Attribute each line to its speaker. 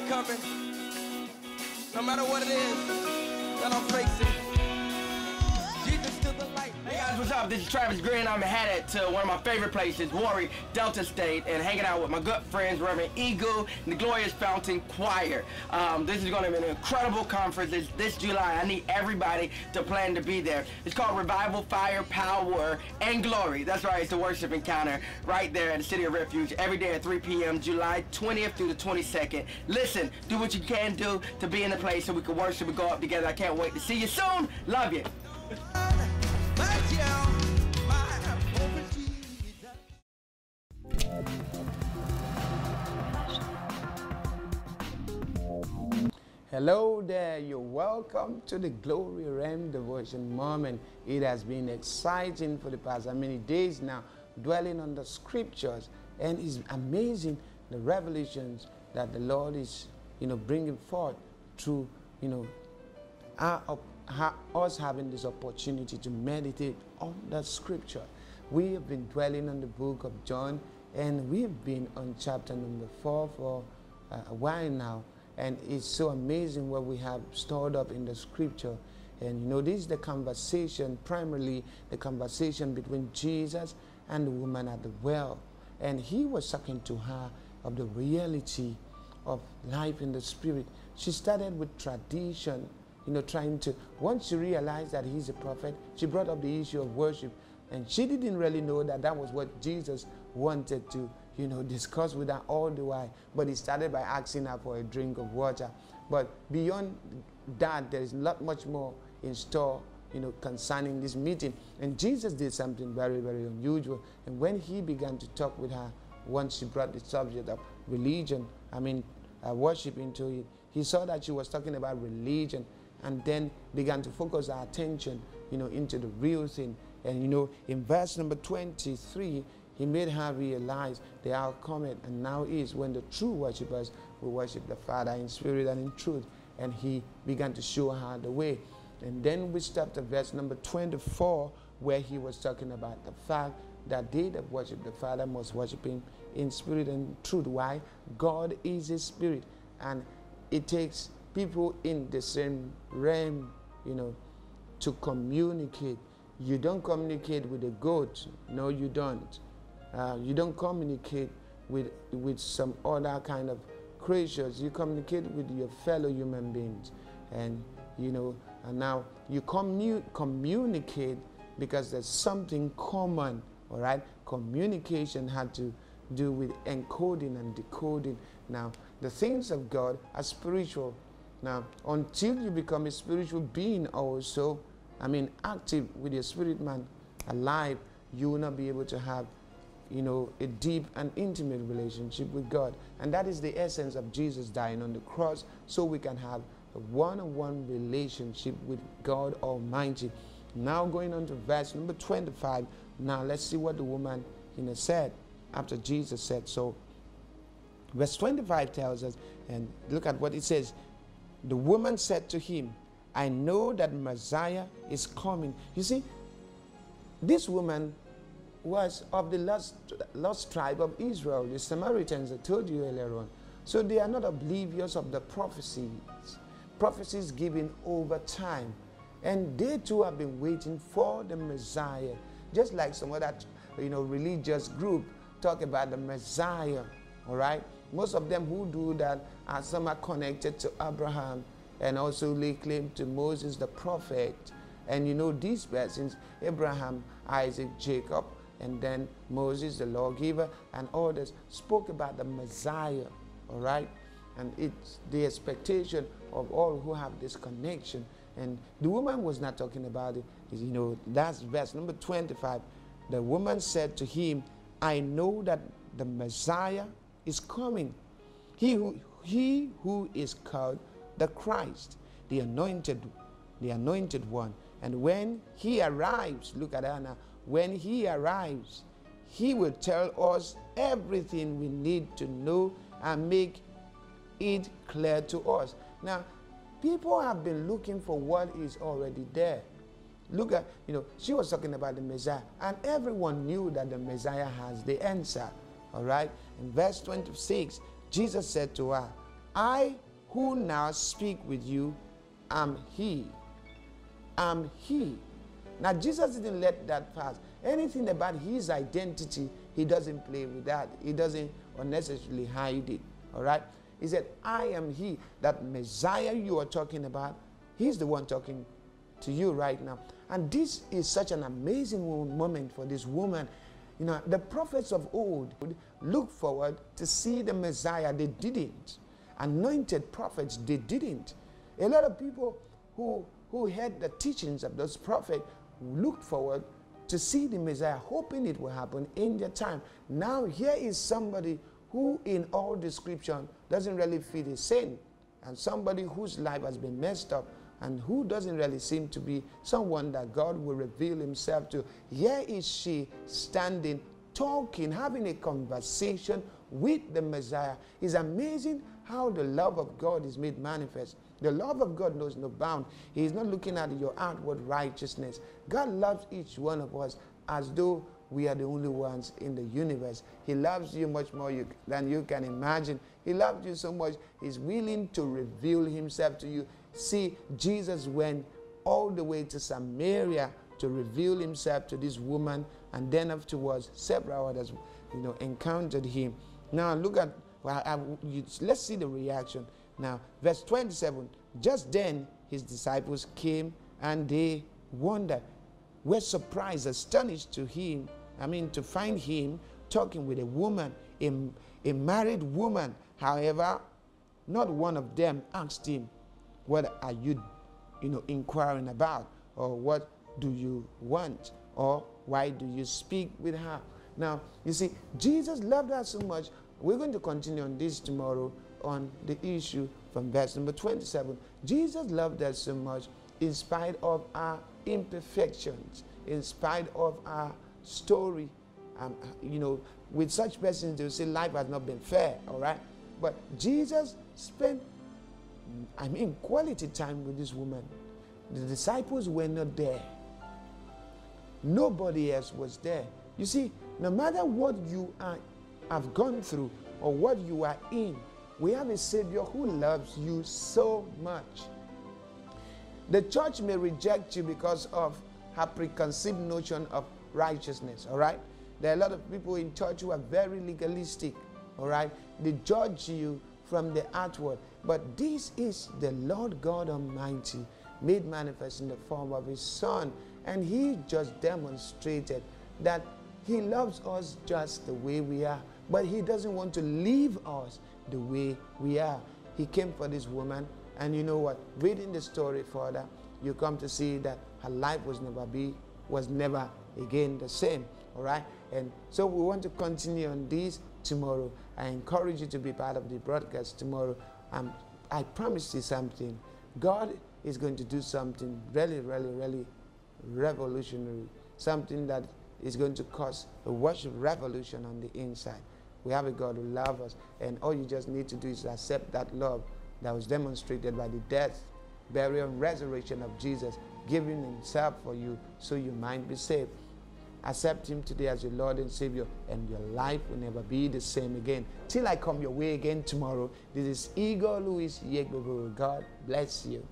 Speaker 1: coming. No matter what it is that I'm facing.
Speaker 2: Guys, what's up? This is Travis Green. I'm headed to one of my favorite places, Warri, Delta State, and hanging out with my good friends, Reverend Igho and the Glorious Fountain Choir. Um, this is going to be an incredible conference this, this July. I need everybody to plan to be there. It's called Revival, Fire, Power, and Glory. That's right, it's a worship encounter right there at the City of Refuge every day at 3 p.m., July 20th through the 22nd. Listen, do what you can do to be in the place so we can worship and go up together. I can't wait to see you soon. Love you.
Speaker 3: Hello there, you're welcome to the Glory Realm Devotion Moment. It has been exciting for the past many days now, dwelling on the scriptures, and it's amazing the revelations that the Lord is, you know, bringing forth through, you know, our, our, us having this opportunity to meditate on the scripture. We have been dwelling on the book of John, and we've been on chapter number four for uh, a while now. And it's so amazing what we have stored up in the scripture. And you know, this is the conversation, primarily the conversation between Jesus and the woman at the well. And he was talking to her of the reality of life in the spirit. She started with tradition, you know, trying to, once she realized that he's a prophet, she brought up the issue of worship. And she didn't really know that that was what Jesus wanted to you know, discuss with her all the while. But he started by asking her for a drink of water. But beyond that, there is not much more in store, you know, concerning this meeting. And Jesus did something very, very unusual. And when he began to talk with her, once she brought the subject of religion, I mean, uh, worship into it, he saw that she was talking about religion and then began to focus our attention, you know, into the real thing. And, you know, in verse number 23, he made her realize the outcome and now is when the true worshippers will worship the Father in spirit and in truth. And he began to show her the way. And then we stopped at verse number 24, where he was talking about the fact that they that worship the Father must worship him in spirit and truth. Why? God is a spirit. And it takes people in the same realm, you know, to communicate. You don't communicate with a goat. No, you don't. Uh, you don't communicate with, with some other kind of creatures. You communicate with your fellow human beings. And, you know, and now you commu communicate because there's something common, all right? Communication had to do with encoding and decoding. Now, the things of God are spiritual. Now, until you become a spiritual being also, I mean, active with your spirit man alive, you will not be able to have you know, a deep and intimate relationship with God. And that is the essence of Jesus dying on the cross so we can have a one-on-one relationship with God Almighty. Now going on to verse number 25. Now let's see what the woman you know, said after Jesus said so. Verse 25 tells us, and look at what it says. The woman said to him, I know that Messiah is coming. You see, this woman was of the lost, lost tribe of Israel, the Samaritans I told you earlier on. So they are not oblivious of the prophecies, prophecies given over time. And they too have been waiting for the Messiah, just like some other you know, religious group talk about the Messiah, all right? Most of them who do that are some are connected to Abraham and also lay claim to Moses the prophet. And you know, these persons, Abraham, Isaac, Jacob, and then Moses, the lawgiver, and others spoke about the Messiah, all right? And it's the expectation of all who have this connection. And the woman was not talking about it. You know, that's verse number 25. The woman said to him, I know that the Messiah is coming. He who, he who is called the Christ, the anointed, the anointed one. And when he arrives, look at Anna, when he arrives, he will tell us everything we need to know and make it clear to us. Now, people have been looking for what is already there. Look at, you know, she was talking about the Messiah, and everyone knew that the Messiah has the answer. All right? In verse 26, Jesus said to her, I who now speak with you am He. Am He. Now, Jesus didn't let that pass. Anything about His identity, He doesn't play with that. He doesn't unnecessarily hide it. All right? He said, I am He. That Messiah you are talking about, He's the one talking to you right now. And this is such an amazing moment for this woman. You know, the prophets of old looked forward to see the Messiah. They didn't. Anointed prophets, they didn't. A lot of people who, who heard the teachings of those prophets looked forward to see the Messiah, hoping it will happen in their time. Now, here is somebody who, in all description, doesn't really fit a saint, and somebody whose life has been messed up, and who doesn't really seem to be someone that God will reveal himself to. Here is she standing, talking, having a conversation with the Messiah. It's amazing how the love of God is made manifest. The love of God knows no bound. He is not looking at your outward righteousness. God loves each one of us as though we are the only ones in the universe. He loves you much more you, than you can imagine. He loves you so much, He's willing to reveal Himself to you. See, Jesus went all the way to Samaria to reveal himself to this woman, and then afterwards, several others, you know, encountered him. Now look at, well, I, you, let's see the reaction. Now, verse 27. Just then, his disciples came, and they wondered, were surprised, astonished to him. I mean, to find him talking with a woman, a, a married woman. However, not one of them asked him, what are you, you know, inquiring about? Or what do you want? Or why do you speak with her? Now, you see, Jesus loved us so much. We're going to continue on this tomorrow on the issue from verse number 27. Jesus loved us so much in spite of our imperfections, in spite of our story. Um, you know, with such persons, they'll say life has not been fair, all right? But Jesus spent I mean, quality time with this woman. The disciples were not there. Nobody else was there. You see, no matter what you are, have gone through or what you are in, we have a Savior who loves you so much. The church may reject you because of her preconceived notion of righteousness, all right? There are a lot of people in church who are very legalistic, all right? They judge you from the outward. But this is the Lord God Almighty made manifest in the form of His Son. And He just demonstrated that He loves us just the way we are. But He doesn't want to leave us the way we are. He came for this woman. And you know what? Reading the story further, you come to see that her life was never be was never again the same. All right? And so we want to continue on this tomorrow. I encourage you to be part of the broadcast tomorrow. Um, I promise you something. God is going to do something really, really, really revolutionary. Something that is going to cause a worship revolution on the inside. We have a God who loves us, and all you just need to do is accept that love that was demonstrated by the death, burial, and resurrection of Jesus, giving Himself for you so you might be saved. Accept Him today as your Lord and Savior, and your life will never be the same again. Till I come your way again tomorrow, this is Igho Louis Yegbeburu. God bless you.